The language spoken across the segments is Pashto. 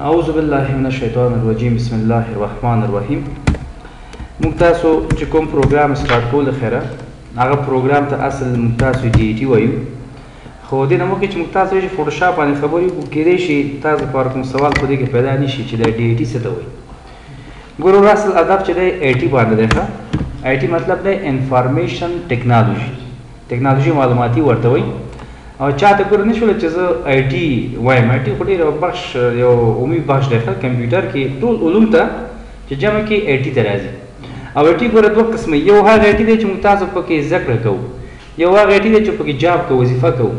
اعوذ بالله من الشیطان الرجیم بسم الله الرحمن الرحیم موږ تاسو چې کوم پروګرام سٹارټ کول خیره هغه پروګرام ته اصل موږ تاسو جی ټی وایو خو دې نه مخکې چې موږ تاسو چې فوټوشاپ باندې خبرې وکړو کېدای شي تاسو پر کوم سوال په دې کې پیدا نه شي چې دا ډي ټي څه ته وایي ګورو اصل هدف چې دی آی ټي باندې دی ښه آی ټي مطلب دی انفارمیشن ټیکنالوژي ټکنالوژي معلوماتي ورته وایي او چا ته ګوره نشوله چې زه آی ټي وایم آی ټي خو ډېر بخش یو عمومي بخش دی ښه کمپیوټر کې ټول علوم ته چې جمع کې آی ټي ته راځي او آی ټي ګوره دوه قسمه یو هغه آی ټي دی چې موږ تاسو پکې زده کړه کوو یو هغه آی ټي دی چې پکې جاب کوو وظیفه کوو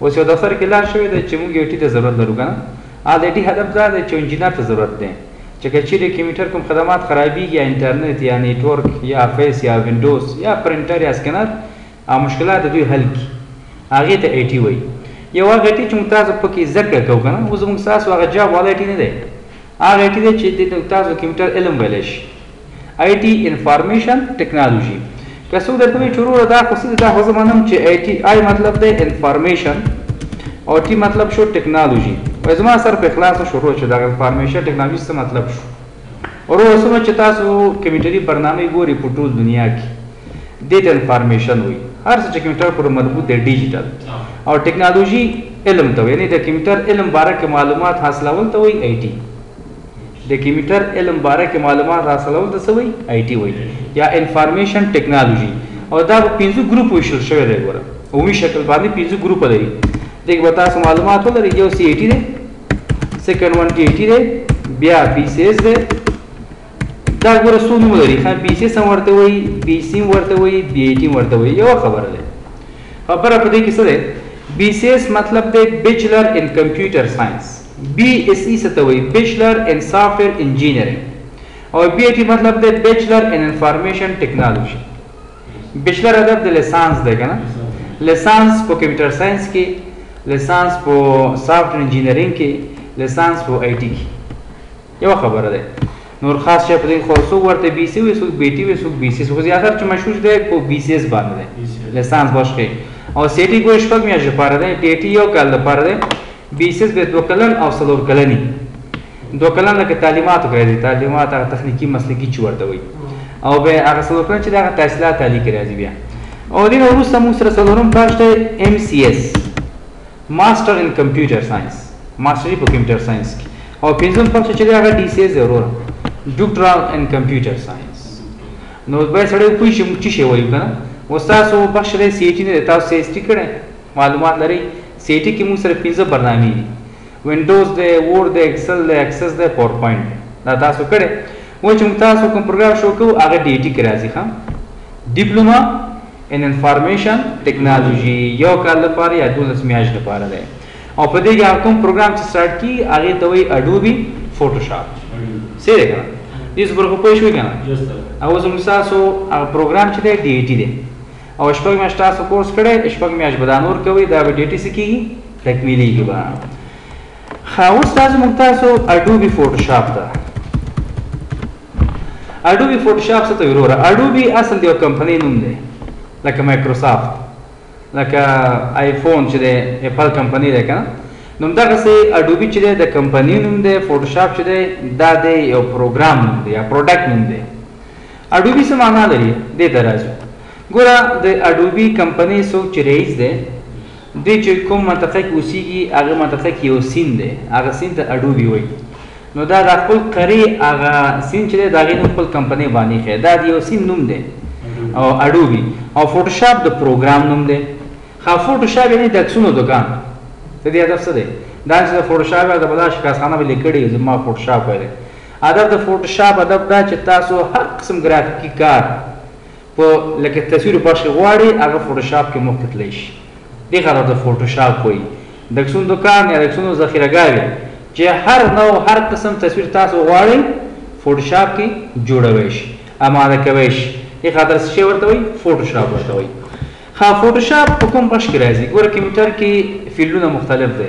اوس یو دفتر کې لار شوی دی چې موږ آی ټي ته ضرورت لرو که نه آل آی ټي هدف دا دی چې انجینر ته ضرورت دی چې که چیرې کمپیوټر کوم خدمات خرابیږي یا انټرنیټ یا نیټورک یا افیس یا وینډوز یا پرنټر یا سکنر او مشکلات د دوی حل کړي هغې ته ایټي وایي یو هغه ایټي چې موږ تاسو پکې زده کړه کوو کنه اوس موږ تاسو هغه جاب والا ایټي نه دی هغه ایټي دی چې د تاسو کمپیوټر علم ویلی شي آی ټی انفارمیشن ټکنالوژي که څوک درته وي چې وروره دا خو څه دا خو زه منم چې آی ټی آی مطلب دی انفارمیشن او ټی مطلب شو ټکنالوژي وای زما سر په اخلاص شو وروره چې دا انفارمیشن ټکنالوژي څه مطلب شو وروره څومره چې تاسو کمپیوټري برنامې ګوري په ټول دنیا کې دې ته انفارمیشن وي هر څه چې کمپیوټر پر مربوط دی ډیجیټل او ټکنالوژي علم ته وي یعنې د کمپیوټر علم باره کې معلومات حاصلول ته وایي آی ټي د کميوټر علم باره کې معلومات راصلول ته څه وایی آی ټی وایی یا انفارمیشن ټکنالوژی او دا په پنځو ګروپو ویشل شوی دی ګوره عمومي شکل باندې پنځه ګروپه لري دې کې به تاسو معلومات ولرئ یو سی ای ټی دی سیکنډ ون ټی ټی دی بیا بی سی ایس دی دا ګوره څو نوم لري ښه بی سی ایس هم ورته وایي بی سی هم ورته وایي بی ای ټي هم ورته وایي یوه خبره ده خبره په دې کې څه ده بی سی ایس مطلب دی بیچلر ان کمپیوټر ساینس بي اس اي څه ته وایي؟ بیچلر ان سافټ ویر انجینرنګ او بي اي ټي مطلب دی بیچلر ان انفارمیشن ټیکنالوژي. بیچلر ادب د لیسانس دی کنه لیسانس په کمپیوټر ساینس کې لیسانس په سافټ ویر انجینرنګ کې لیسانس په آی ټي کې. یو خبره ده نور خاص شي په دې خو څوک ورته بي سي وي څوک بي ټي وي څوک بي سي خو زیاتره چې مشهور دی په بي سي اس باندې دی لسانس بشخي او سي ټي ګوي شپږ میاشتې لپاره دی ټي ټي یو کال لپاره دی بي سي اس به دوه کلن او څلور کلني دوه کلن لکه تعلیماتو کې راځي تعلیمات هغه تخنیکي مسلکي چې ورته وي او به هغه څلور کلن چې د هغه تحصیلات عالي کې راځي بیا او دې وروسته موږ سره څلورم کار شته ایم سي اس ماسټر ان کمپیوټر ساینس ماسټری په کمپیوټر ساینس کې او پنځم پخ چې دی هغه ډي سي ضرور ډاکټرال ان کمپیوټر ساینس نو به سړی پوه شي موږ شي وایو کنه وستاسو بخش دی سی ټی نه تاسو سی اس ټی کړی معلومات لري سی ټی کې موږ سره پنځه برنامې دي وینډوز دی وورډ دی ایکسل دی اکسس دی پاور پوینټ دی دا تاسو کړی و چې موږ تاسو کوم پروګرام شو کوو هغه ډي ټی کې راځي ښه ډیپلوما ان انفارمیشن ټکنالوژي یو کال لپاره یا دوولس میاشت لپاره دی او په دې کې هغه کوم پروګرام چې سټارټ کی هغه ته وایي اډوبي فوټوشاپ څه دی کنه دې څه پرخو پوه شوي کنه او زموږ تاسو هغه پروګرام چې دی ډي ای ټي دی او شپږ میاشت تاسو کورس کړی شپږ میاشت به دا نور کوي دا به ډي ټي څه کیږي تکمیلیږي به ښه اوس تاسو موږ تاسو اډوبي فوټوشاپ ته اډوبي فوټوشاپ څه ته وروره اډوبي اصل دی یو کمپنۍ نوم دی لکه مایکروسافت لکه آیفون چې دی اپل کمپنۍ دی کنه نو همدغسې اډوبي چې دی د کمپنۍ نوم دی فوټوشاپ چې دی دا دی یو پروګرام نوم دی یا پروډکټ نوم دی اډوبي څه معنا لري دې ته راځو ګوره د اډوبي کمپنۍ څوک چې رئیس دی دوی چې کوم منطقه کې اوسیږي هغه منطقه کې یو سیند دی هغه سیند ته اډوبي وایي نو دا د خپل قرې هغه سیند چې دی د هغې نوم خپل کمپنۍ باندې ایښی دا د یو سیند نوم دی او اډوبي او فوټوشاپ د پروګرام نوم دی ښه فوټوشاپ یعنی د عکسونو دکان د دې هدف څه دی دا چې د فوټوشاپ هغه بلا شکاسخانه به لیکړي زما فوټوشاپ وایي هدف د فوټوشاپ هدف دا چې تاسو هر قسم ګرافیکي کار په لکه تصویر باشی غواړی هغه فوټوشاپ کی مخ ته تلی شی دی غاته ته فوټوشاپ وایی دکسونو دوکان یا دکسونو ذخیره ګاه دی چی هر نوع هر قسم تصویر تاسو غواړی فوټوشاپ کی جوړوی شی اماده کوی شی دی خاطر څه شی ورته وایی فوټوشاپ ورته وایی ښه فوټوشاپ په کوم بخش کی راځی ګوره کمپیوټر کی فیلډونه مختلف دی.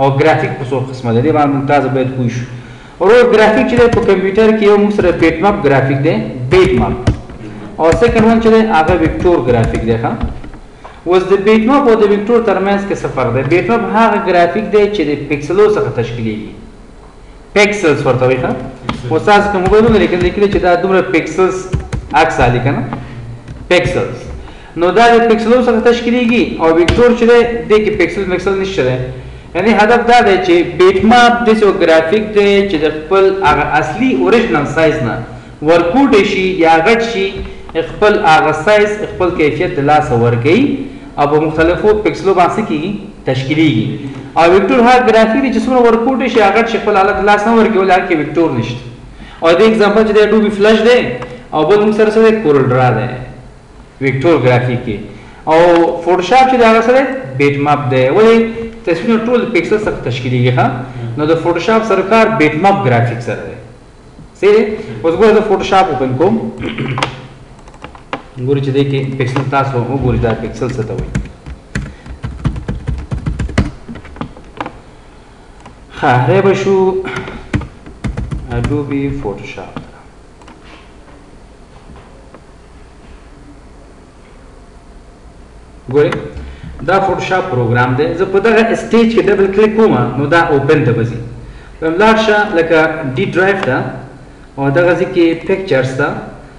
او ګرافیک په څو قسمه دی باندې موږ تاسو باید پوه شو ورو ګرافیک چې په کمپیوټر کې یو موږ سره بیټ مپ ګرافیک دی بیټ مپ او سیکنډ ون چې دی هغه وکټور ګرافیک دی ښه اوس د بیټ مپ او د وکټور ترمنځ کې څه فرق دی بیټ مپ هغه ګرافیک دی چې د پکسلو څخه تشکیلیږي پکسلز ورته وایي ښه اوس تاسو که موبایلونه لیکل لیکلي چې دا دومره پکسلز عکس علي که نه پکسلز نو دا د پکسلو څخه تشکیلیږي او ویکتور چې دی دې کې پکسل مکسل نشته دی یعنی هدف دا دی چې بیټ ماپ داسې یو ګرافیک دی چې د خپل هغه اصلي اوریجنل سایز نه ورکوټي شي یا غټ شي خپل هغه سایز خپل کیفیت د لاسه ورکوي او په مختلفو پکسلو باندې څه کیږي تشکیلیږي او ویکټور هغه ګرافیک دی چې څومره ورکوټي شي هغه غټ شي خپل حالت د لاسه نه ورکوي ولې هغه کې ویکټور نشته او د اګزامپل چې د اډوبي فلش دی او بل موږ سره څه دی کورل ډرا دی ویکټور ګرافیک کې او فوټوشاپ چې دا سره بیټ مپ دی ولی تصویر ټول پکسل سره تشکیلیږي ها نو د فوټوشاپ سرکار بیټ مپ ګرافیک سره دی سیری اوس ګوره زه فوټوشاپ اوپن کوم ګوري چې دی کې پکسل تاسو وګورئ دا پکسل څه ته وایي ښه هره به شو اډوبي فوټوشاپ ګورئ دا فوټوشاپ پروګرام دی زه په دغه سټیج کې ډبل کلیک کوم نو دا اوپن ته وځي وایم لاړ شه لکه ډي ډرایو ته او دغه ځای کې پکچرز ته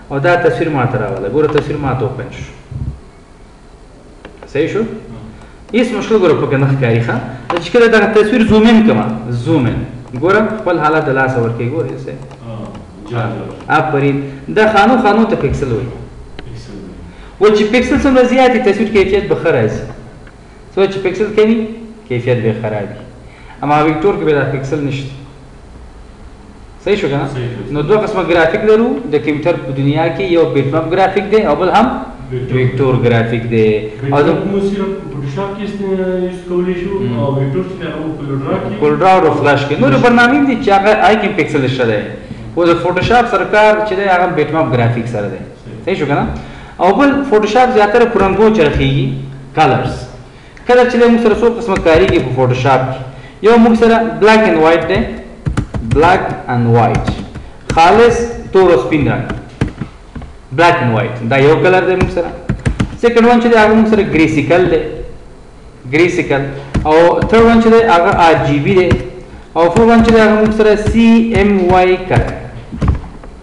او دا تصویر ماته راوله ګوره تصویر ماته اوپن شو صحیح شو هیڅ مشکل ګوره پکې نه ښکاري ښه زه چې کله دغه تصویر زوم ان کړم زوم ان ګوره خپل حالت د لاسه ورکوي ګوره یو څه آفرین دا خانو خانو ته پکسل وایي و چې پکسل څومره زیات وي تصویر کیفیت به ښه راځي څو چې پکسل کمي کیفیت به یې خراب وي اما ویکټور کې به دا پکسل نشته صحیح شو کنه نو دوه قسمه ګرافیک لرو د کمپیوټر په دنیا کې یو بیټ مپ ګرافیک دی او بل هم ویکتور ګرافیک دی او د مو صرف فوټوشاپ کې استعمال شو او ویکتور چې هغه په لوډرا کې کولډرا او فلاش کې نور برنامې دي چې هغه آی کې پکسل شته دی او د فوټوشاپ سرکار چې دی هغه بیټ مپ ګرافیک سره دی صحیح شو کنه او بل فوټوشاپ زیاتره پرنګو چرخیږي کلرز کله چی له موږ سره څو قسمه کاریږی په فوټوشاپ کی یو موږ سره بلاک اینډ وایټ دی بلاک اینډ وایټ خالص تور او سپین رنګ بلاک اینډ وایټ دا یو کلر دی موږ سره سیکنډ ون چې دی هغه موږ سره ګریسیکل دی ګریسیکل او ثرډ ون چې دی هغه آر جی بی دی او فور ون چې دی هغه موږ سره سی ایم وای کلر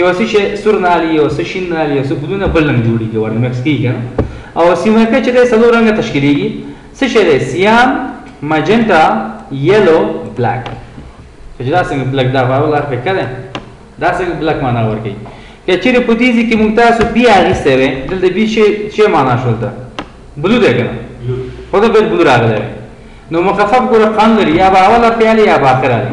یو څه چې سور نالي یو څه شین نالي یو څه ګلونه بل رنګ جوړیږي ورنه مکس کیږي کنه او سیمکه چې ده څلور رنګه تشکیلیږي څه شی ده سیام ماجنټا یلو بلیک چې دا څنګه بلیک دا واو لار پکې ده دا څنګه بلیک معنا ورکړي که چیرې په دې ځای کې موږ تاسو بي اخیستی وی دلته بي چې چې معنا شول ده بلو دی که نه خو ته بل بلو راغلی وی نو مخفف ګوره قانون لري یا به اوله پیالې یا به اخره دی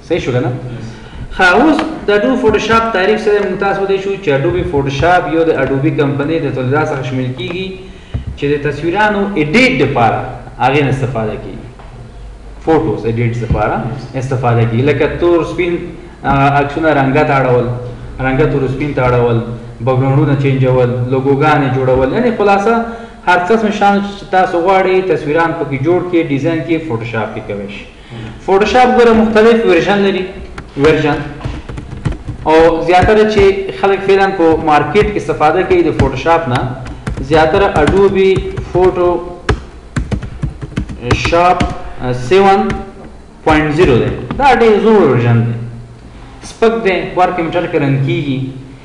صحیح شو کنه ښه اوس د اډوب فوټوشاپ تعریف سره موږ تاسو ته شو چې اډوبي فوټوشاپ یو د اډوبي کمپنۍ د تولیدات څخه شمیل کیږي چې د تصویرانو ایډیټ لپاره هغه نه استفاده کیږي فوټوز ایډیټ لپاره استفاده کیږي لکه تور سپین عکسونه رنګه تاړول رنګه تور سپین تاړول بګراوندونه چینجول لوګوګانې جوړول یعنی خلاصه هر څه مشان تاسو غواړي تصویران پکې جوړ کې ډیزاین کې فوټوشاپ کې کوي فوټوشاپ ګوره مختلف ورژن لري ورژن او زیاتره چې خلک فعلا په مارکیټ کې استفاده کوي د فوټوشاپ نه زیاتره اډوبي فوټو شاپ 7.0 دی دا ډېر زوړ ورژن دی سپک دی ورکمپټر کې رن کیږي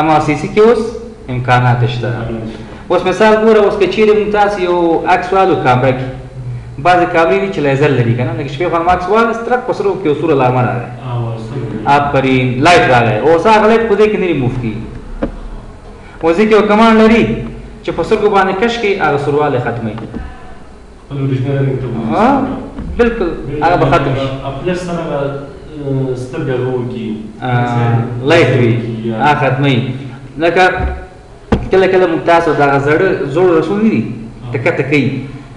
اما سی سی کې اوس امکانات شته اوس مثال ګوره اوس که چیرې موږ تاسو یو عکس والو کامره کې بعضې کامرې دي چې لیزر لري که نه لکه شپې خو هم عکس واله سترک په سرو کې یو سور علامه راغی آفرین لایټ راغی اوس هغه لایټ په دې کې نه دي موف کېږي اوس دې کې یو کمان لري چې په سترګو باندې کش کړي هغه سوروالی ختموي خپل اوریجنل رنګ ته وګورئ ها بالکل هغه به ختم شي خپل سره سترګه غو کی لایټ وی ها ختمي لکه کله کله موږ تاسو دا غزړ زوړ رسول نه دي تکه تکي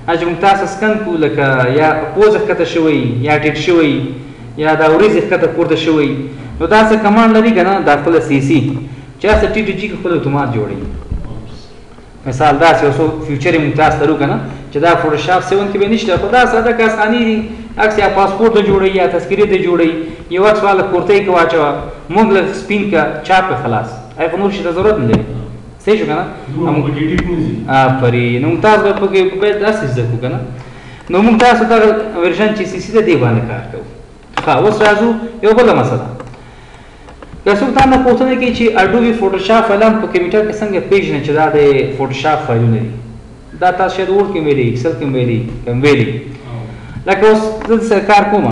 اج موږ تاسو سکن کو لکه یا پوز کته شوی یا ټیټ شوی یا دا اوریز کته پورته شوی نو دا څه کمان لري کنه دا خپل سیسی چا څه ټیټ جی خپل اتومات جوړي مثال داسې یو څو فیوچرې مونږ تاسو ته لرو که نه چې دا فوټوشاپ سیون کې به نشته خو دا ساده کاساني دي عکس یا پاسپورټ د جوړوي یا تذکرې د جوړوي یو عکس والا کورتۍ کې واچوه مونږ له سپین کا چاپ کا خلاص اې خو نور شي ته ضرورت نه لري صحیح شو که نه آفرین نو تاسو په کې به داسې زده کو که نه نو مونږ تاسو دغه ورژن چې سی سی د دې باندې کار کوو ښه اوس راځو یو بله مسله د سلطان نه پوښتنه کوي چي اډوبي فوټوشاپ فایلان په کمپیوټر کي څنګه پیژني چي دا د فوټوشاپ فایلونه دي؟ دا تاسو شاید وورډ کي هم ویلي ایکسل کي هم ویلي که هم ویلي لکه اوس زه دسه کار کوم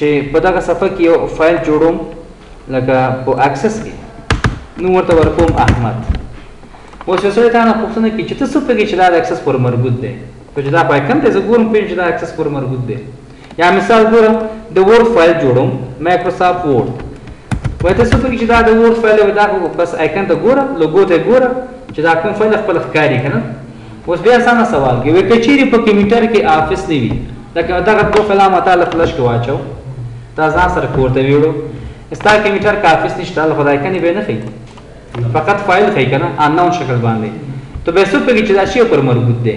چي په دغه صفحه کي یو فایل جوړوم لکه په اکسس کي نوم ورته ورکوم احمد اوس یو سړی تانه پوښتنه کوي چي ته څه پوهیږي چي دا د اکسس پر مربوط دی خو چي دا په کوم دی زه ګورم پوهیږم چي دا اکسس پر مربوط دی یا مثال ګوره د ورډ فایل جوړوم مایکروسافټ ورډ وای ته څه پوهېږي چې دا د ورډ فایل وي دا خو بس آیکن ته ګوره لوګو ته ګوره چې دا کوم فایل خپل ښکاري که نه اوس بیا اسانه سوال کوي وایي که چیرې په کمپیوټر کې آفس نه وي لکه دغه دوه فایله ما تا له فلش کې واچو تا ځان سره کور ته ویوړو ستا کمپیوټر کې آفس نشته له خدای کنې به نه ښي فقط فایل ښي که نه اناون شکل باندې ته به څه پوهېږي چې دا شی پر مربوط دی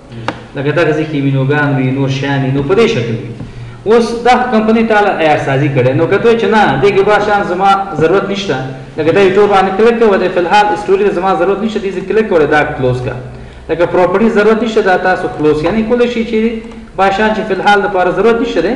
لکه دغه ځای کې وینوګان وي نور شیان وي نو په دې شکل وي اوس دا کمپنۍ تاله عیارسازي کړې نو که ته چې نه دې کې به شان زما ضرورت نشته لکه دا یوټیوب باندې کلیک کوه د فلحال اسټوري ته زما ضرورت نشته دې کلیک کړه دا کلوز کا لکه پراپرټي ضرورت نشته دا تاسو کلوز یعنی کول شي چې باشان چې فلحال لپاره ضرورت نشته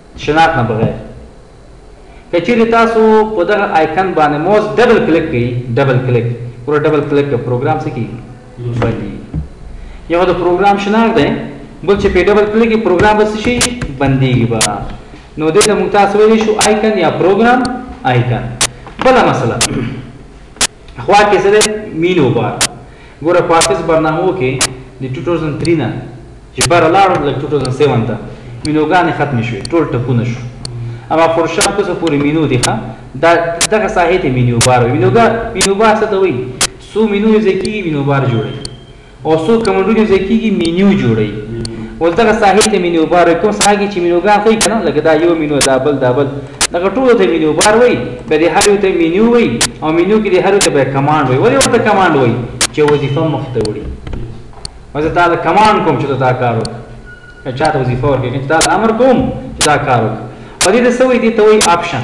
شناخت نه بغیر که چیرې تاسو په دغه آیکن باندې موس ډبل کلیک کړئ ډبل کلیک ور ډبل کلیک کړئ پروګرام څه کیږي بندي یو د پروګرام شناخت دی بل چې په ډبل کلیک کې پروګرام بس شي بنديږي با نو دې ته موږ تاسو ویلی شو آیکن یا پروګرام آیکن بل مسله خوا کې څه دی مینو بار ګوره په حافظ برنامو کې د 2003 نه چې بره لاړو لکه 2007 ته مینوګانې ختمې شوې ټول ټپونه شو اما فرشاب کوڅه پورې مینو دي ښه دا دغه ساحې ته مینو بار وي مینوګا مینو بار څه ته وایي څو مینو یې ځای کېږي مینو بار جوړوي او څوک کمنټونه ځای کیږي مینیو جوړوي اوس دغه ساحل ته مینیو بار وایي کوم ساحل کې چې مینیوګان خي کنه لکه دا یو مینیو دا بل دا بل دغه ټولو ته مینیو بار وایي به د هر یو ته مینیو وایي او مینیو کې د هر یو ته به کمانډ وایي ولې ورته کمانډ وایي چې وظیفه مخ ته وړي وځه تا له کمانډ کوم چې دا کار وکړه چاته وظیفه ورکړي چې دا امر کوم چې دا کار وکړه په دې ته سوې دي ته وایي آپشن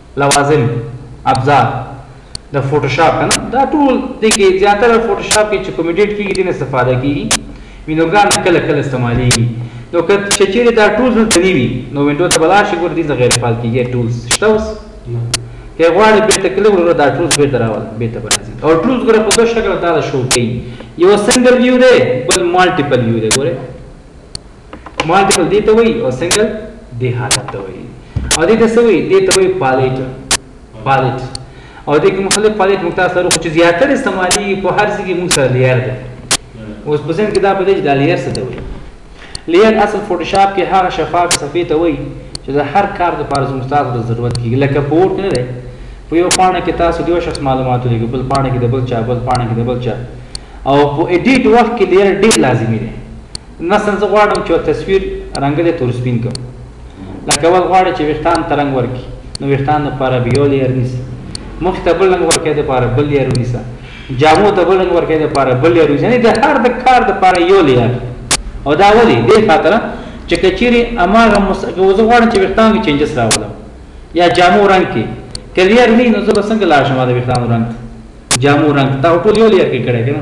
لوازم، ابزار، د فوټوشاپ کنه دا ټول دې کې زیاتره فوټوشاپ کې چې کوم ایډیټ کیږي دې نه استفاده کیږي وینوګانو کله کله استعمالیږي نو که چیرې دا ټولز دلته نه وي نو وینډو ته به لاړ شي ګوره دلته غیر فعال کیږي ټولز شته اوس که غواړې بیرته کله وروره دا ټولز بیرته راوله بیرته به راځي او ټولز ګوره په دوه شکل تا ته شو کوي یو سنګل ویو دی بل مالټیپل ویو دی ګوره مالټیپل دې ته وایي او سنګل دې حالت ته وایي او دې ته څه وایي دې ته وایي پالیټ پالیټ او دې کې مختلف پالیټ موږ تاسو لرو خو چې زیاتره استعمالېږي په هر ځای کې موږ سره لیر دی اوس په ذهن کې دا پدې چې دا لیر څه ته وایي لیر اصل فوټوشاپ کې هغه شفاف صفحې ته وایي چې د هر کار لپاره زموږ تاسو ته ضرورت کېږي لکه په ورته نه دی په یو پاڼه کې تاسو د یو شخص معلومات لګي بل پاڼه کې د بل چا بل پاڼه کې د بل چا او په ایډیټ وخت کې لیر ډیر لازمي دی مثلا زه غواړم چې تصویر رنګ دی تور سپین کړم لکه اول غواړی چې ویښتان ته رنګ ورکړي نو ویښتان لپاره به یو لیر نیسه مخ ته بل رنګ ورکړي لپاره بل لیر ونیسه جامو ته بل رنګ ورکړي لپاره بل لیر ونیسه یعنی د هر د کار لپاره یو لیر او دا ولی دې خاطر چې کچيري اماغه مسګو زه غواړم چې ویښتان کې چینجز راولم یا جامو رنگ کې کلیر نه نو زه به څنګه لاړ شم د ویښتان رنگ جامو رنگ دا ټول یو لیر کې کړی کنه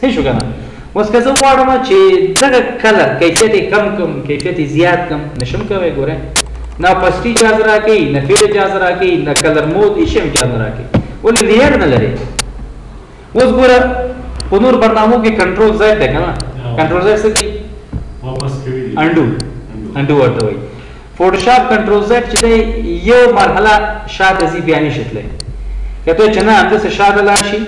صحیح شو کنه اوس که زه غواړم چې دغه کلر کیفیت کم کم کیفیت زیات کم نشم کوي ګوره نه پسټي جاز راکې نه فیر جاز راکې نه کلر مود هیڅ هم جاز راکې ولې لیئر نه لري اوس ګوره په نور برنامو کې کنټرول زائد ده کنه کنټرول زائد څه کوي واپس کوي انډو انډو ورته وایي فوټوشاپ کنټرول زائد چې دی یو مرحله شاته زی بیانې شتلې کته چې نه اندسه شاته لاړ شي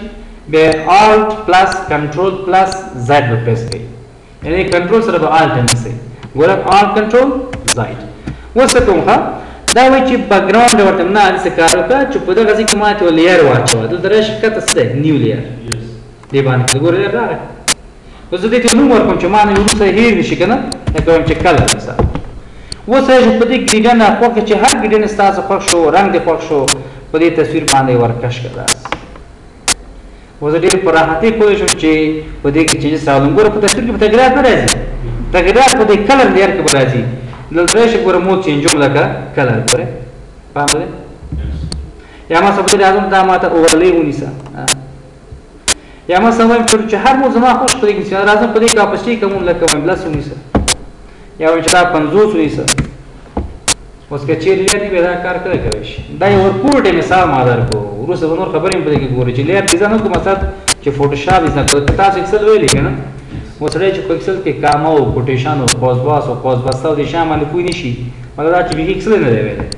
به Alt plus Control plus Z به پریس کړئ یعنی کنټرول سره به Alt نیسئ ګوره Alt Control Z اوس څه کوم ښه دا وایي چې بیک ګراوند ورته نه هلته کار وکړه چې په دغه ځای کې ما ته یو لیر واچوه دلته راشي ښکته څه دی نیو لیر دې باندې کړه ګوره لیر راغی اوس زه دې ته نوم ورکوم چې ما نه وروسته هیر نه شي که نه لکه وایم چې کله مثلا اوس راشي په دې ګریډنه خوښه چې هر ګریډنه ستاسو خوښ شو رنګ دې خوښ شو په دې تصویر باندې ورکش کړه اوس ډېر په راحتۍ پوه شو چې په دې کې چینجز راغلم ګوره په تصویر کې په تغیرات نه راځي تغیرات په دې کلر لیر کې به راځي دلته راشي ګوره مو چینجوم لکه کلر ګوره فهم دی یا ما سبا راځم دا ما ته اوورلې ونیسه یا ما سبا چې هر مو زما خوش پرې کې راځم پرې کا پسې کوم لکه ون بلس ونیسه یا وایي چې دا پنځوس وي څه اوس که چیرې لري به دا کار کله کوي شي دا یو ورکوټ مثال ما درکو وروسته به نور خبرې هم په دې کې ګوري چې لیر ډیزاین وکړو مقصد چې فوټوشاپ زده کړو که تاسو اکسل ویلي که نه اوس سړی چې په اکسل کې کامه او کوټیشن او قوس باس او قوس بسته او دې شیان باندې پوه نه شي مګر دا چې بیخي اکسل نه دی ویلی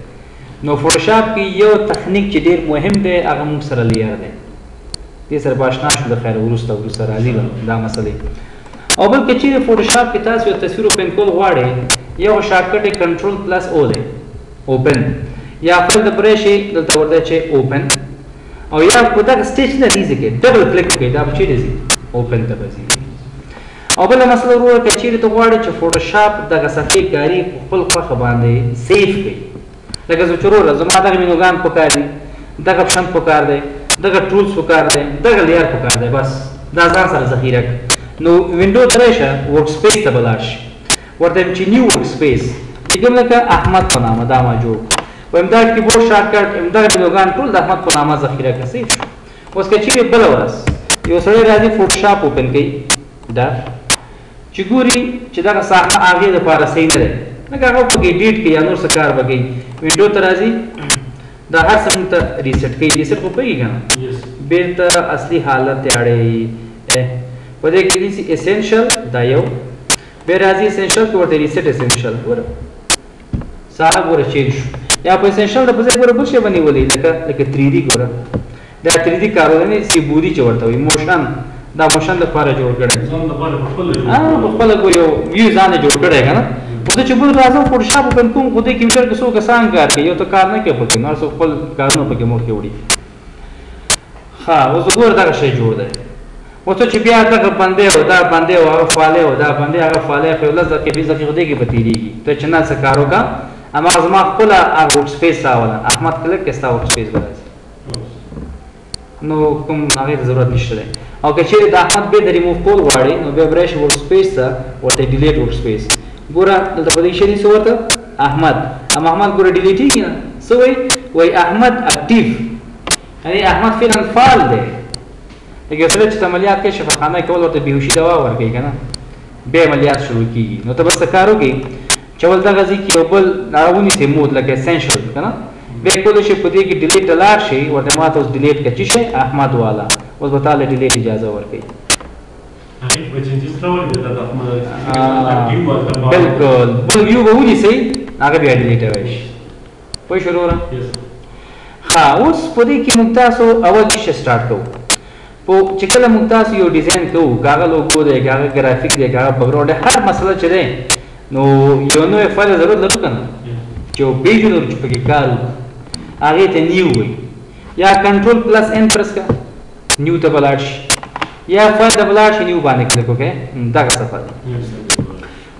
نو فوټوشاپ کې یو تخنیک چې ډېر مهم دی هغه موږ سره لیر دی دې سره به آشنا شو د خیره وروسته وروسته راځي به دا مسلې او بل که چیرې فوټوشاپ کې تاسو یو تصویر اوپن کول غواړئ یو شارټکټ یې کنټرول پلس او دی اوپن یا خپل د پرې شي دلته ورته چې اوپن او یا په دغه سټیج نه دی ځکه ډبل کلیک وکړئ دا به چیرې ځي اوپن ته به ځي او بل مسله وروره که چیرې ته غواړې چې فوټوشاپ دغه صفحې کاري په خپل خوښه باندې سیف کړئ لکه زه چروره زما دغه مینوګان پکار دي دغه پشنت پکار دی دغه ټولز پکار دی دغه لیر پکار دی بس دا ځان سره ذخیره ک نو وینډو ته راشه ورک سپیس ته بلاړ شي ورته هم چې نیو ورک سپیس لیکم لکه احمد په نامه دا ما جوړ وایم دا کیبورډ شارټ کټ هم دغه ویډیوګان ټول د احمد په نامه ذخیره کړه سیف شو اوس که چیرې بله ورځ یو سړی راځي فوټوشاپ اوپن کوي دا چې ګوري چې دغه ساحه هغې لپاره صحیح نه دی لکه هغه به پکې ایډیټ کوي یا نور څه کار به کوي وینډو ته راځي دا هر څه موږ ته ریسټ کوي ریسټ خو پوهېږي که نه بېرته اصلي حالت یې اړوي په دې کې نیسي اسینشل دا یو بیا راځي اسینشل کې ورته ریسټ اسینشل ګوره ساعه ګوره چينج شو يا په اسنشل د په ځای ګوره بل شی به نيولی لکه لکه تريدي ګوره دا تريدي کارو دی نه سي بوري چې ورته وي موشن دا موشن د پاره جوړ کړی ځان د پاره په خپل جوړ کړی په خپل ګوره یو ویو ځان جوړ کړی کنه خو ته چې ګوره راځم فوټو شاپ وکم کوم خو دې کمپیوټر کې څو کسان کار کوي یو ته کار نه کوي پکې نو څو خپل کارونه پکې مخ کې وړي ښه اوس وګوره دغه شی جوړ دی اوس ته چې بیا دغه بندی او دا بندی او هغه خوالی او دا بندی هغه خوالی خو یو لس دقیقې بیس دقیقې دی کې به تېرېږي ته چې نه څه کار وکړه هماغه زما خپله هغه ورک سپیس راوله احمد کلک کې ستا ورک سپیس به راځي نو کوم هغې ته ضرورت نشته دی او که چېرې د احمد بیا د ریموف کول غواړي نو بیا به راشي ورک سپیس ته ورته ډیلیټ ورک سپیس ګوره دلته په دې شي څه ورته احمد ام احمد ګوره ډیلیټیږي نه څه وای وای احمد اکټیو یعنی احمد فعلا فعال دی لکه سره چې عملیات کې شفاخانه کول ورته بیهوشي دوا ورکړي کنه به عملیات شروع کیږي نو ته بس کار وکړي چې ول دغه ځي کې یو بل راونی سي مود لکه اسنشل کنه به کول شي په دې کې ډیلیټ لاړ شي ورته ماته اوس ډیلیټ کچي شي احمد والا اوس به تعالی ډیلیټ اجازه ورکړي بلکل بل ویو به ونیسئ هغه بیا ډیلیټوی شي پوه شو وروره ښه اوس په دې کې موږ تاسو اول څه شی سټارټ کوو په چې کله موږ تاسو یو ډیزاین کوو که هغه لوګو دی که هغه ګرافیک دی که هغه بکګراونډ دی هر مسله چې دی نو یو نوی فایل ضرورت لرو که نه چې یو پیج ولرو چې پکې کار وکړو هغې ته نیو وایي یا کنټرول پلس ان پرس کړه نیو ته به لاړ شي یا خو د بلا شي نیو باندې کلیک وکړئ دغه صفحه ده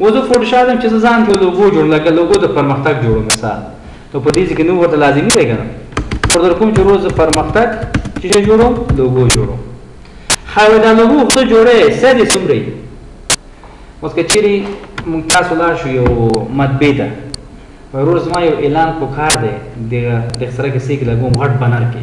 و زه فوټوشاپ یم چې زه ځان ته لوګو جوړ لکه لوګو د پرمختګ جوړو مثال نو په دې ځکه نو ورته لازمي دی کنه پر در کوم چې روز پرمختګ چې جوړو لوګو جوړو خو دا لوګو خو جوړه سه دې سمري اوس که چیرې موږ تاسو لا شو یو مطبع ده روز ما یو اعلان پکار دی د د سره کې سیګ لګوم غټ بنر کې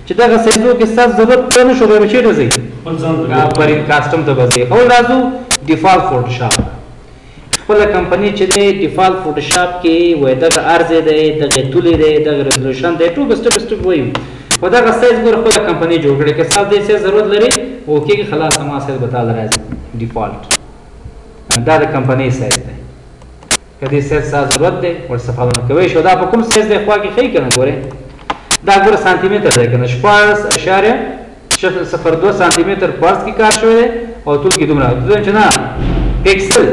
چې دغه سیزو کې ستاسو ضرورت پوره نه شو بیا به چیرته ځئ؟ برید کاسټم ته به ځئ او راځو ډیفالټ فوټوشاپ ته خپله کمپنی چې دی ډیفالټ فوټوشاپ کې وایي دغه عرض یې دی دغه یې طول یې دی دغه یې ریزولوشن دی ټول به سټپ سټپ وایو خو دغه سایز ګوره خپله کمپنی جوړ کړی که ستاسو دې سایز ضرورت لري اوکیږي خلاص زما سایز به تاله راځي ډیفالټ دا د کمپنی سایز دی. که دې سایز ستا ضرورت دی ور صفاونه کوی شو دا په کوم سایز دی خوا کې ښیي کنه ګوره دا ګوره سانتي متر دی کنه شپاړس اشاریه شفل صفر دوه سانتي متر په عرض کې کار شوی دی او طول کې دومره دویم چې نه پیکسل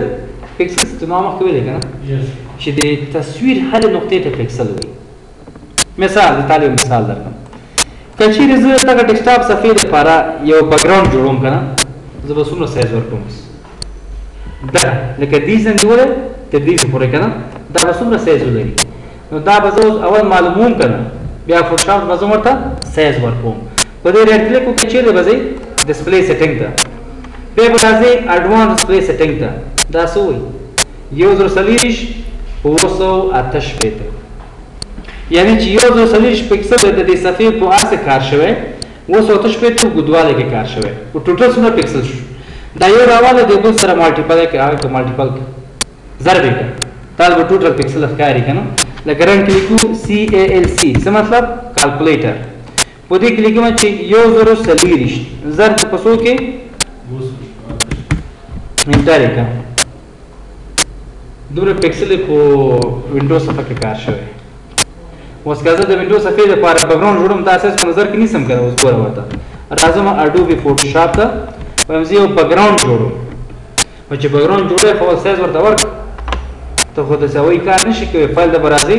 پیکسل څه ته ما مخکې ویلې کنه چې د تصویر هرې نقطې ته پیکسل وایي مثال د تعلیم مثال درکم کچیر زه دغه ډیسکټاپ صفحې لپاره یو بګراوند جوړوم کنه زه به څومره سایز ورکوم دا لکه دې څنګه نیولې تر دې پورې کنه دا به څومره سایز ولري نو دا به زه اول معلوموم کنه بیا فورشاوټ به زه ورته سایز ورکوم په دې رایټ کلیک وکړئ چیرې به ځئ ډسپلی سیټینګ ته بیا به راځئ اډوانس ډسپلی سیټینګ ته دا څه وایي یو زر څلوېښت اووه سوه او اته شپېته یعنې چې یو زر څلوېښت پکسل د دې صفحې په اسې کار شوی اووه سوه اته شپېته اوږدوالی کې کار شوی او ټوټل څومره پکسل شو دا یو راواله د بل سره مالټیپل کې هغه که مالټیپل کې ضرب یې کړه تا به ټوټل پکسل ښکاري که نه لکه رنګ کې لیکو سی ای ال سی څه مطلب کالکولیټر په دې کې لیکم چې یو زر او څلوېښت ضرب په څو کې انټر یې کړم دومره پکسل په وینډو صفحه کې کار شوی اوس که زه د وینډو صفحې لپاره بګراونډ جوړوم دا اساس په نظر کې نیسم که نه اوس ګوره ورته راځم اډوبي فوټوشاپ ته وایم زه یو بګراونډ جوړوم نو چې بګراونډ جوړوې خو سایز ورته ورکړه ته خو د سوي کار نشي کوي فایل د برازي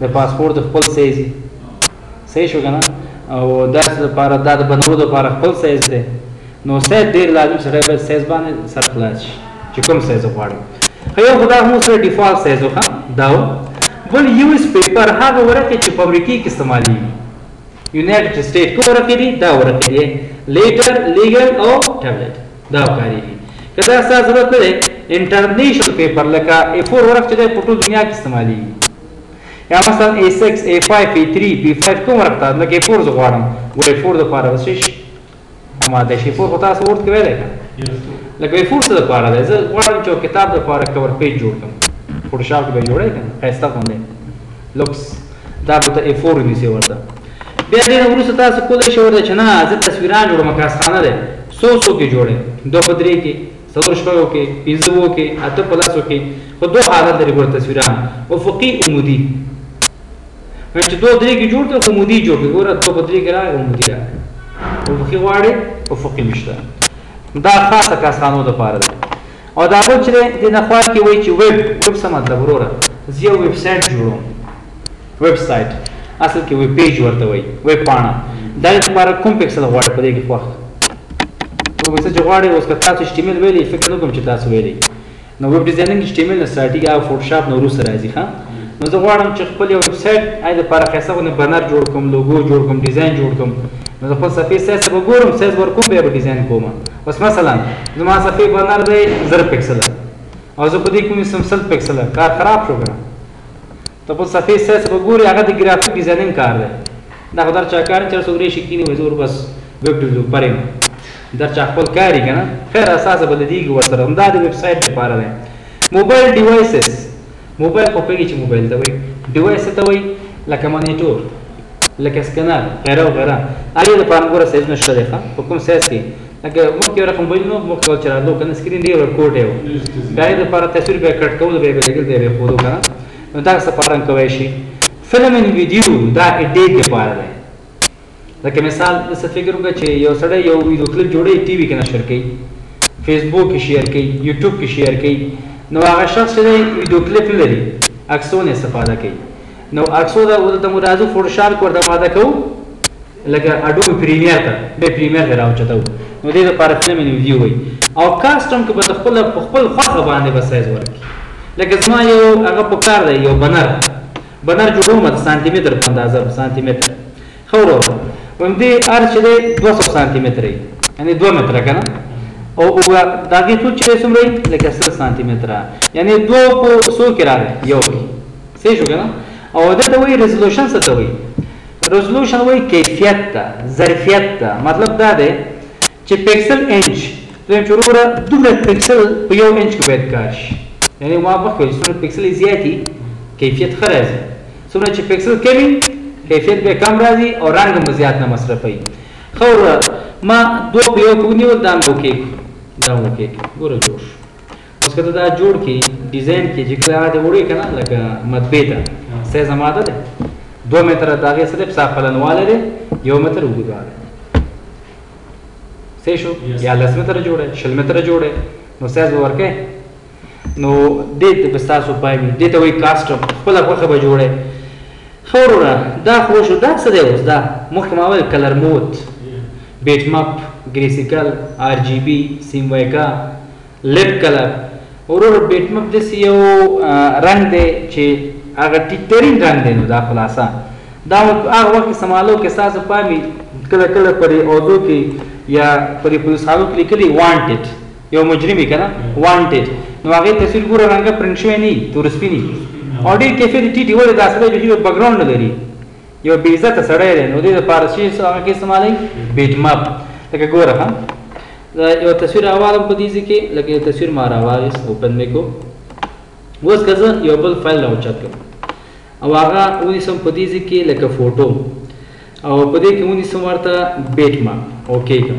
د پاسپورت د خپل سایز یې صحیح شو کنه او داسې لپاره دا د بنولو لپاره خپل سایز دی نو سایز ډیر لازم سره باید سایز باندې سر خلاص شي چې کوم سایز غواړي خو یو خدا هم سره ډیفالت سایز وخا دا بل یو اس پیپر هغه ورکه چې په امریکا کې استعمالي یونایټډ سټیټ کو ورکه دي دا ورکه دي لیټر لیګل او ټابلیټ دا کاریږي که دا ستا ضرورت نه دی انټرنیشنل پیپر لکه ای فور ورق چې دی په ټول دنیا کې استعمالیږي یا مثلا ای سکس ای فایف ای تری پی فایف کوم ورق ته لکه ای فور زه غواړم ګوره ای فور دپاره به څه شي اماده شي فور خو تاسو ورد کوی دی لکه ای فور څه دپاره دی زه غواړم چې یو کتاب دپاره کور پیج جوړ کړم فوټوشاپ کې به یې جوړی که نه ښایسته غوندې لوکس دا په ته افور نیسې ورته بیا دې نه وروسته تاسو کولی شئ ورته چې نه زه تصویران جوړوم کاسخانه دی څو څو کې جوړی دوه په درې کې څلور شپږو کې پنځه وو کې اته په لسو کې خو دوه حالت لري ګوره تصویران افقي عمودي نو چې دوه درې کې جوړ کړه عمودي جوړ کړه ګوره دوه په درې کې راغی عمودي راغی افقي غواړي افقي نشته دا خاصه کاسخانو دپاره ده او دا بل چې دی دې نه خوا کې وایي چې ویب ویب څه مطلب وروره زه یو ویب سایټ جوړوم ویب سایټ اصل کې ویب پیج ورته وایي ویب پاڼه دا لپاره کوم پکسل غواړي په دې کې خوښ نو څه چې غواړي اوس که تاسو ایچ ټي ایم ایل ویلي فکر نه کوم چې تاسو ویلي نو ویب ډیزاینینګ ایچ ټي ایم ایل نه سټارټي او فوټوشاپ نو روسه راځي ښه نو زه غواړم چې خپل یو ویب سایټ آی د لپاره خاصه غو نه بنر جوړ کوم لوګو جوړ کوم ډیزاین جوړ کوم نو خپل صفحې سایز به ګورم سایز ورکوم بیا به ډیزاین کوم اوس مثلا زما صفحې بنر دی زر پکسله او زه په دې کې ونیسم سل پکسله کار خراب شو کنه ته خپل صفحې سایز به ګوري هغه د ګرافیک ډیزاینینګ کار دی دا خو در چا کار نه چې څوک راشي کینی وایي زه بس ویب ډیولپر یم در چا خپل کار یې کنه خیر اساسه بدلېږي ورسره همدا د ویب سایټ لپاره دی موبایل ډیوایسز موبایل خو پوهېږې چې موبایل ته وایي، ډیوایس څه ته وایي؟ لکه مانیټور، لکه سکنر، غیره او غیره. هغې د پاره ګوره سایزونه شته دی ښه، په کوم سایز کې لکه مخکې یو رقم موبایلونه وو، مخکې وخت چې راتلو کنه سکرین ډېر ورکوټی وو، د هغې د پاره تصویر بیا کټ کولو، بیا به لګېدو، بیا به یې ښودو کنه، نو دغسې په هر رنګ کوای شي. فلم اینډ ویډیو دا ایډیټ د پاره دی. لکه مثال داسې فکر وکړه چې یو سړی یو ویډیو کلیپ جوړوي ټي وي کې نشر کوي فیسبوک کې شیر کوي یوټیوب کې شیر کوي نو هغه شخص چې ویډیو کلیپ نه لري عکسو نه استفاده کوي نو عکسو دا ورته موږ راځو فوټوشاپ کې ورته ماده کوو لکه اډوبي پریمیر ته به پریمیر ته راوچتو نو دې لپاره فلم ان ویډیو وي او کاستم کې به خپل خپل خوښه باندې به سایز ورکړي لکه زما یو هغه په کار دی یو بنر بنر جوړومه د سانتي متر په اندازه په سانتي متر ښه وروره ویم دې ارز چې دی دوه سو سانتي متر یي یعنی دوه متره کنه او اوږه د هغې سوچ چې دی څومره یي لکه سل سانتي متره یعنی دوه په څو کې راغی یو کې صحیح شو کنه او دلته وایي ریزولوشن څه ته وایي ریزولوشن وایي کیفیت ته ظرفیت ته مطلب دا دی چه پکسل انچ دویم چه وروره دومره پکسل په یو انچ کې باید کار شي یعنی ما مخکې ویل څومره پکسل زیاتی کیفیت ښه راځي څومره چې پکسل کمی کیفیت به کم راځي او رنګ مو زیات نه مصرفوي ښه وروره ما دوه په یو کې ونیول دا مې اوکې کړو دا مې اوکې کړو ګوره جوړ شو اوس که ته دا جوړ کړي ډیزاین کې چې کله هغه دې وړې که نه لکه مطبعې ته سایز زما ده دی دوه متره د هغې څه دی پسا پلنوالی دی یو متر اوږدوالی سه شو یا لس متره جوړه شل متره جوړه نو سایز به ورکه نو دې ته به تاسو پای وي دې ته وایي کاسټم خپل خوخه به جوړه خورونه دا خو شو دا څه دی اوس دا مخکې ما ویل کلر موت بیټ مپ ګریسیکل آر جی بی سیم وایکا لپ کلر وروره بیټمپ دسی یو رنګ دی چې هغه ټیک ترین رنګ دی نو دا خلاصه دا مو هغه وخت کې سمالو کې تاسو پامي کله کله پر اوزو کې یا پر پولیس حالو کې لیکلي وانټډ یو مجرمي کنه وانټډ نو هغه تصویر ګوره رنګ پرنټ شوی نه تور سپینی او ډیر کیفیت ټیټ وړي دا سره به بګراوند لري یو بی عزته سړی دی نو دی د پاره شي څه هغه کې استعمالوي بیټ ماپ لکه ګوره ها دا یو تصویر راوالم په دې کې لکه یو تصویر ما راوالس اوپن مې کو اوس که زه یو بل فایل راوچت کوم او هغه ونیسم په دې ځای کې لکه فوټو او په دې کې ونیسم ورته بیټ ماپ اوکې کوم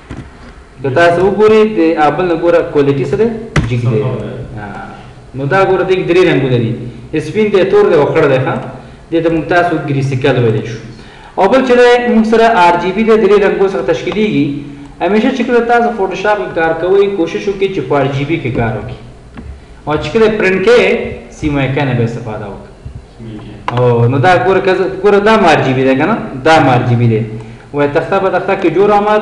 که تاسو وګورئ د ابل نه ګوره کوالټي څه دی جګ دی نو دا ګوره دې درې رنګونه دي سپین دی تور دی او خړ دی ښه دې ته موږ تاسو ګریسیکل ویلی شو او بل چې دی موږ سره آر جي بي دی درې رنګو څخه تشکیلیږي همیشه چې کله تاسو فوټوشاپ کې کار کوئ کوشش وکړئ چې په آر جي بي کې کار وکړئ او چې کله پرنټ کوئ سیمه یې کنه به استفاده وکړئ او نو دا ګوره که ګوره دا مارجی بی ده کنه دا مارجی بی ده و تخته به تخته که جور آمد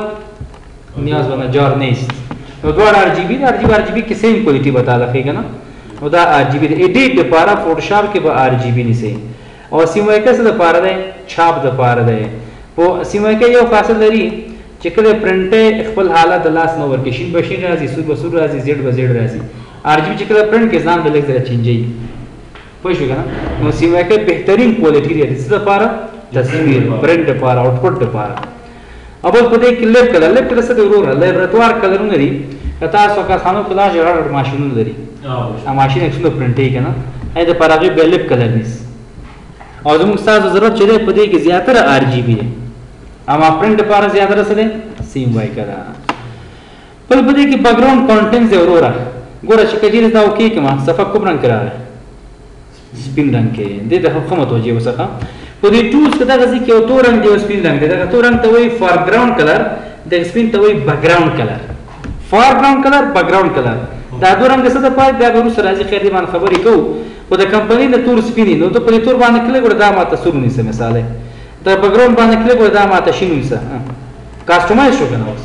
نیاز به نجار نیست نو دوه آر جی بی ده آر جی بی آر جی بی که سیم کوالټی به تعالی خی کنه نو دا آر جی بی ده ایډیټ ده پارا فوټوشاپ کې به آر جی بی نیسه او سیمویکه څه ده پارا ده چاپ ده پارا ده په سیمویکه یو خاصه لري چې کله پرنټ خپل حالت د لاس نو ورکې شین به شین راځي سور به سور راځي زیډ به زیډ راځي آر جی بی چې کله پرنټ کې ځان به لږ ځله چینجي پوه شوې کنه نو سی وای کې بهترین کوالټی لري څه لپاره تصویر پرنټ لپاره آوټپوټ لپاره اول په دې کې لیب کلر لیب کلر څه دی وروره لیبراتوار کلرونه دي که تاسو کارخانو کې لاړ شئ غټ غټ ماشینونه لري هغه ماشین عکسونه پرنټوي که نه هغې دپاره هغوی بیا لیب کلر نیسي او زموږ ستاسو ضرورت چې دی په دې کې زیاتره آر جي بي دی اما پرنټ لپاره زیاتره څه دی سیم وای کلر بل په دې کې بګراونډ کانټنټ دی وروره ګوره چې کجیر دا اوکی کما صفه کوم رنگ کې راغی سپین رنگ کې دې ته خو متوجه وسخه په دې ټولز کې دغه ځکه یو تور رنگ دی او سپین رنگ دی دغه تور رنگ ته وایي فارګراوند کلر د سپین ته وایي بګراوند کلر فارګراوند کلر بګراوند کلر دا دوه رنګ څه د پاره بیا به وروسته راځي خیر دې باندې خبرې کوو خو د کمپنۍ د تور سپینې نو ته په دې تور باندې کلک وړه دا ماته سور نیسه مثال د بګراوند باندې کلک وړه دا ماته شین نیسه کاستمایز شو کنه اوس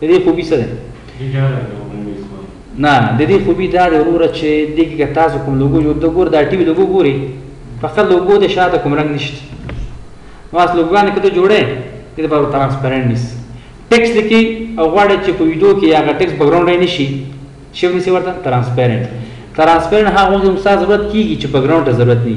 د دې خوبي څه دی؟ نه د دې خوبي دا دی وروره چې دې کې که تاسو کوم لوګو جوړ د ګور دا ټي وي لوګو ګوري فقط لوګو د شاته کوم رنګ نشته نو اس لوګوان کې ته جوړې دې لپاره ترانسپیرنټ نیس ټیکس لیکي او غواړي چې په ویډیو کې هغه ټیکس بګراوند نه شي شي ونیسي ورته ترانسپیرنټ ترانسپیرنټ هغه هم ساز ضرورت کیږي چې بګراوند ته ضرورت نه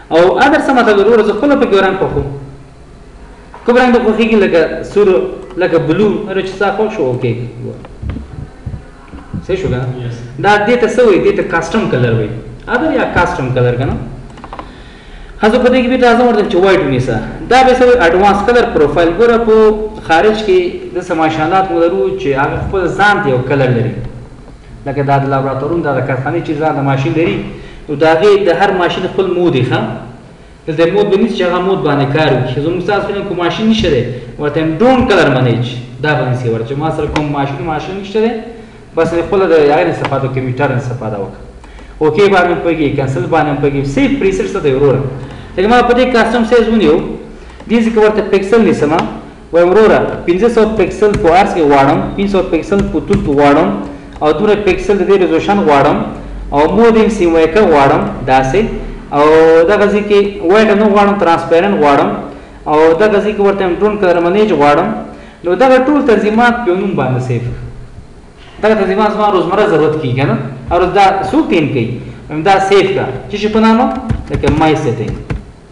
او ادر سمه ده وروره زه خپله پکې رنګ خوښوم کوم رنګ د خوښیږي لکه سور لکه بلو هر چې ستا خوښ شو اوکې صحیح شو کنه دا دې ته څه وایي دې ته کاسټم کلر وایي ادر یا کاسټم کلر کنه هزه په دې کې بیت اعظم ورته چې وایټ ونیسه دا به سوي اډوانس کلر پروفایل ګوره په خارج کې د سماشانات مدرو چې هغه خپل ځان دی او کلر لري لکه دا د لابراتورون دا د کارخانې چې ځان د ماشین لري نو د هغې د هر ماشین خپل مود دی ښه دلته مود به نیسي چې هغه مود باندې کار وکړي زموږ ستاسو فلم کوم ماشین نشته دی ورته یم ډون کلر منیج دا به نیسي ورته چې ما سره کوم ماشین ماشین نشته دی بس خپله د هغې نه استفاده وکړي میټر نه استفاده وکړه اوکې باندې هم پوهېږي کنسل باندې هم پوهېږي سیف پریسټ څه دی وروره لکه ما په دې کاسټم سایز ونیو دې ځکه ورته پکسل نیسم وای وروره پنځه سوه پکسل په ارس کې غواړم پنځه سوه پکسل په طول کې غواړم او دومره پکسل د دې ریزولوشن غواړم او مودیم سیم وایکه غواړم داسې او دغه ځای کې وایډ نه غواړم ترانسپیرنټ غواړم او دغه ځای کې ورته هم ډرون کلر منیج غواړم نو دغه ټول تنظیمات په نوم باندې سیف دغه تنظیمات زما روزمره ضرورت کیږي کنه او دا څوک تین کوي دا سیف کا چې په نامه لکه مای سیټینګ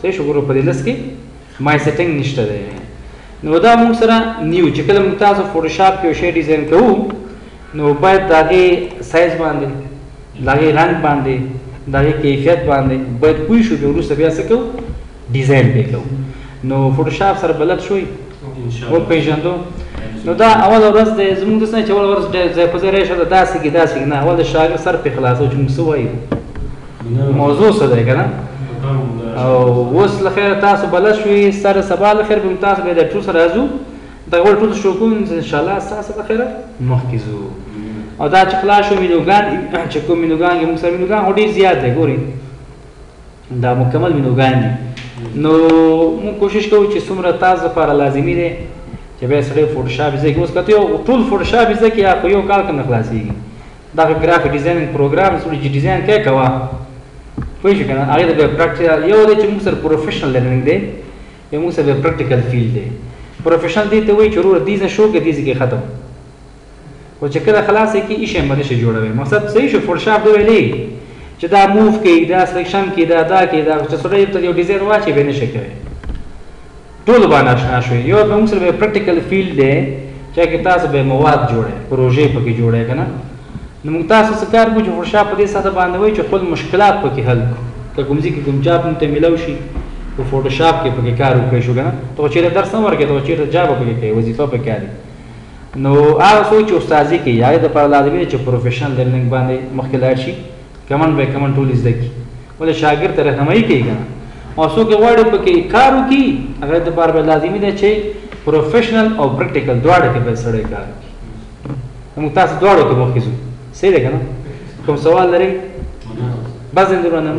صحیح شو ګورو په دې لس کې مای سیټینګ نشته دی نو دا موږ سره نیو چې کله موږ تاسو فوټوشاپ کې یو شی ډیزاین کوو نو باید د هغې سایز باندې د هغې رنګ باندې د هغې کیفیت باندې باید پوه شو بیا وروسته بیا څه کوو ډیزاین پې کوو نو فوټوشاپ سره بلد شوي وپېژندو نو دا اول ورځ دی زموږ داسې نه چې اول ورځ ځای په ځای راشي داسې کې داسې نه اول د شاګرد سر پې خلاصو چې موږ څه وایو موضوع څه دی کنه او اوس لخیر تاسو بل شوي سر سبا لخیر به تاسو به د ټول سره راځو دا ول ټول شو کوم ان شاء الله تاسو لخیر مخکې زو او دا چې خلاص شو مینوګان چې کوم مینوګان کې موږ سره مینوګان هډي زیات دی ګوري دا مکمل مینوګان دي نو موږ کوشش کوو چې څومره تاسو لپاره لازمي دی چې به سره فوټوشاپ زګ اوس کته یو ټول فوټوشاپ زګ یا خو یو کال کنه خلاصيږي دغه ګرافیک ډیزاینینګ پروګرام څومره چې ډیزاین کوي کوه پوه شو که نه هغې ته بیا پراکټیکل یو دی چې موږ سره پروفیشنل لرننګ دی یو موږ سره بیا پراکټیکل فیلډ دی پروفیشنل دې ته وایي چې وروره دې ځای شو که دې ځای کې ختم خو چې کله خلاص یې کړي ایشی هم به نه شي جوړوی مقصد صحیح شو فوټوشاپ دی ویلی چې دا موف کوي دا سلیکشن کوي دا دا کوي دا چې سړی ته یو ډیزاین واچوي بیا نه شي کوی ټولو باندې اشنا شوي یو په موږ سره به پریکټیکل فیلډ دی چا کې تاسو به مواد جوړه پروژې پکې جوړه کنه نو موږ تاسو څه کار کوو چې خورشا په دې ساده باندې وایي چې خپل مشکلات پکې حل کړو که کوم ځای کې کوم جاب مونږ ته ملو شي په فوټوشاپ کې پکې کار وکړی شو کنه ته چیرې درس نه ورکې ته چیرې جاب پکې کوي وظیفه پکې کوي نو هغه څوک چې استادي کوي هغه د پر لازمي چې پروفیشنل لرننګ باندې مخکې لاړ شي کمن به کمن ټول زده کی ولې شاګرد ته رهنمایي کوي کنه او څوک غواړي پکې کار وکړي هغه د پاره به لازمي ده چې پروفیشنل او پریکټیکل دواړه کې به سړی کار وکړي موږ تاسو دواړو کې مخکېزو صحیح ده کنه کوم سوال لري بعضې درونه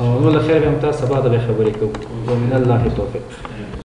نو له خیر به هم تاسو سبا ته به خبرې کوو ومن الله توفیق